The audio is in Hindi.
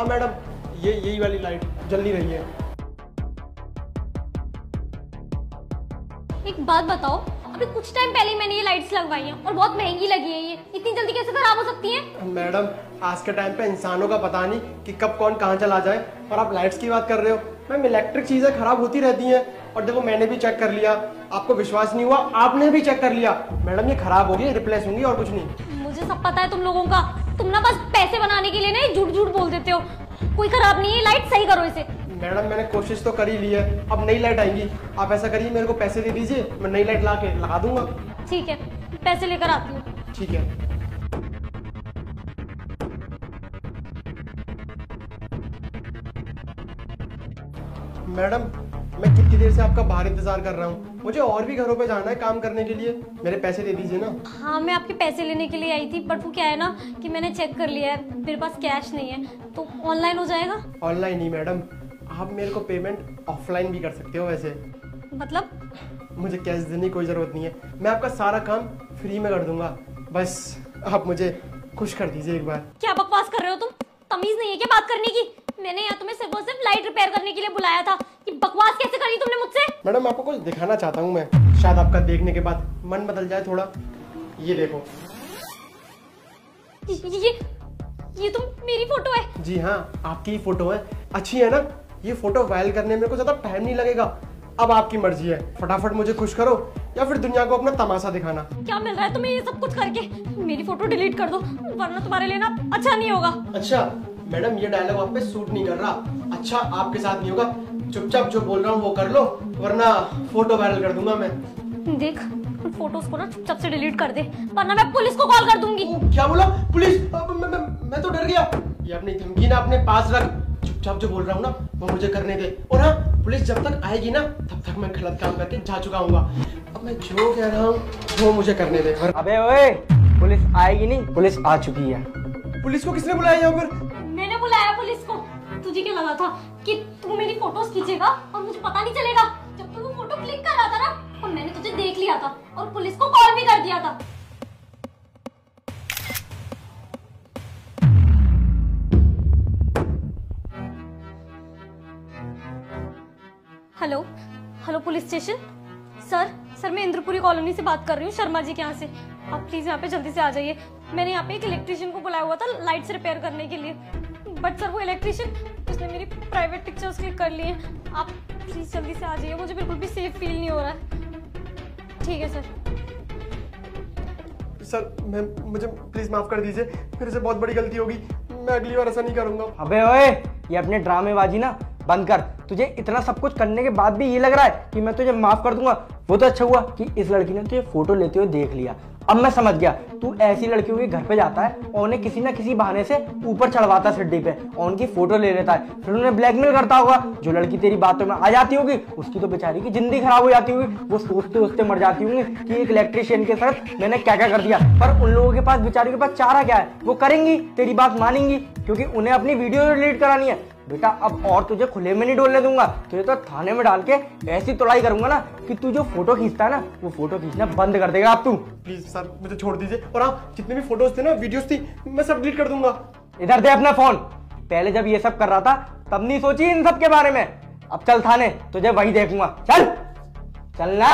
हाँ मैडम ये यही वाली लाइट जल्दी रही है। एक बात बताओ अभी कुछ टाइम पहले मैंने ये लाइट्स लगवाई हैं और बहुत महँगी लगी है ये। इतनी जल्दी कैसे खराब हो सकती हैं? मैडम आज के टाइम पे इंसानों का पता नहीं कि कब कौन कहाँ चला जाए। और आप लाइट्स की बात कर रहे हो? मैम इलेक्ट्रिक चीज़ें खराब होती रहती हैं। और देखो मैंने भी चेक कर लिया। आपको विश्वास नहीं हुआ? आपने भी चेक कर लिया। मैडम ये खराब होगी रिप्लेस होंगी और कुछ नहीं। मुझे सब पता है तुम लोगों का। तुम ना बस पैसे बनाने के लिए ना झूठ झूठ बोल देते हो। कोई खराब नहीं है लाइट सही करो इसे। मैडम मैंने कोशिश तो कर ही ली है। अब नई लाइट आएँगी। आप ऐसा करिए मेरे को पैसे दे दीजिए मैं नई लाइट ला के लगा दूँगा। ठीक है पैसे लेकर आती हूँ। ठीक है। मैडम मैं कितनी देर से आपका बाहर इंतज़ार कर रहा हूँ? मुझे और भी घरों पे जाना है काम करने के लिए। मेरे पैसे दे दीजिए ना। हाँ मैं आपके पैसे लेने के लिए आई थी बट वो क्या है ना कि मैंने चेक कर लिया है मेरे पास कैश नहीं है तो ऑनलाइन हो जाएगा? ऑनलाइन ही मैडम आप मेरे को पेमेंट ऑफलाइन भी कर सकते हो वैसे। मतलब? मुझे कैश देने की कोई ज़रूरत नहीं है। मैं आपका सारा काम फ्री में कर दूँगा। बस आप मुझे खुश कर दीजिए एक बार। क्या बकवास कर रहे हो तुम? तमीज नहीं है क्या बात करने की? मैंने यहाँ तुम्हें सिर्फ़ और सिर्फ़ लाइट रिपेयर करने के लिए बुलाया था। बकवास कैसे करी तुमने मुझसे? मैडम आपको कुछ दिखाना चाहता हूँ मैं। शायद आपका देखने के बाद मन बदल जाए थोड़ा। ये देखो। ये ये, ये तो मेरी फ़ोटो है। जी हाँ आपकी ही फ़ोटो है। अच्छी है ना? ये फ़ोटो वायरल करने में मेरे ज़्यादा टाइम नहीं लगेगा। अब आपकी मर्ज़ी है। फटाफट मुझे खुश करो या फिर दुनिया को अपना तमाशा दिखाना। क्या मिल रहा है तुम्हें ये सब कुछ करके? मेरी फ़ोटो डिलीट कर दो वरना तुम्हारे लिए ना अच्छा नहीं होगा। अच्छा मैडम ये डायलॉग आप पे सूट नहीं कर रहा। अच्छा आपके साथ नहीं होगा। चुपचाप जो बोल रहा हूँ वो कर लो वरना फ़ोटो वायरल कर दूँगा मैं। देख फ़ोटोज़ को ना चुपचाप से डिलीट कर दे वरना मैं पुलिस को कॉल कर दूँगी। ओ, क्या बोला? पुलिस? मैं, मैं, मैं तो डर गया। ये अपनी धमकी ना अपने पास रख। चुपचाप जो बोल रहा हूँ ना वो मुझे करने दे। और हाँ पुलिस जब तक आएगी ना तब तक मैं गलत काम करके जा चुका हूँ अब मैं जो कह रहा हूँ वो मुझे करने दे। और अबे ओए पुलिस आएगी नहीं पुलिस आ चुकी है। पुलिस को किसने बुलाया यहाँ पर? मैंने बुलाया पुलिस को। तुझे क्या लगा था? कि तू मेरी फ़ोटोज़ खींचेगा और मुझे पता नहीं चलेगा। जब तू वो फ़ोटो क्लिक कर रहा था ना, और मैंने तुझे देख लिया था और पुलिस को कॉल भी कर दिया था। Hello hello police station? Sir sir, मैं इंद्रपुरी कॉलोनी से बात कर रही हूँ, शर्मा जी के यहाँ से। आप प्लीज़ यहाँ पे जल्दी से आ जाइए। मैंने यहाँ पे एक इलेक्ट्रिशियन को बुलाया हुआ था लाइट्स रिपेयर करने के लिए। बट सर, वो इलेक्ट्रिशियन उसने मेरी प्राइवेट पिक्चर्स क्लिक कर लिए हैं। आप प्लीज़ जल्दी से आ जाइए मुझे बिल्कुल भी सेफ़ फील नहीं हो रहा है। ठीक है सर सर मैं मुझे प्लीज़ माफ़ कर दीजिए मेरे से बहुत बड़ी गलती होगी। मैं अगली बार ऐसा नहीं करूँगा। अबे ओए ये अपने ड्रामेबाजी ना बंद कर। तुझे इतना सब कुछ करने के बाद भी ये लग रहा है कि मैं तुझे माफ़ कर दूँगा। वो तो अच्छा हुआ कि इस लड़की ने तुझे फ़ोटो लेते हुए देख लिया। अब मैं समझ गया, तू ऐसी लड़कियों के घर पे जाता है और उन्हें किसी ना किसी बहाने से ऊपर चढ़वाता सिड्डी पे और उनकी फ़ोटो ले लेता है। फिर उन्हें ब्लैकमेल करता होगा, जो लड़की तेरी बातों में आ जाती होगी, उसकी तो बेचारी की ज़िंदगी खराब हो जाती होगी। वो सोचते सोचते मर जाती होंगी कि एक इलेक्ट्रिशियन के साथ मैंने क्या क्या कर दिया। पर उन लोगों के पास बेचारी के पास चारा क्या है? वो करेंगी, तेरी बात मानेंगी, क्योंकि उन्हें अपनी वीडियो डिलीट करानी है। बेटा अब और तुझे खुले में नहीं डोलने दूँगा। तुझे तो थाने में डाल के ऐसी तोड़ाई करूँगा ना कि तू जो फ़ोटो खींचता है ना वो फ़ोटो खींचना बंद कर देगा आप तू। प्लीज़ सर मुझे छोड़ दीजिए। और हाँ जितने भी फ़ोटोज़ थे ना वीडियोस थी मैं सब डिलीट कर दूँगा। इधर दे अपना फ़ोन। पहले जब ये सब कर रहा था तब नहीं सोची इन सब के बारे में। अब चल थाने तुझे वही देखूँगा। चल! चलना!